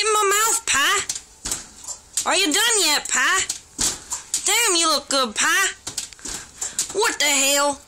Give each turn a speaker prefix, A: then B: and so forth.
A: in my mouth, Pa. Are you done yet, Pa? Damn, you look good, Pa. What the hell?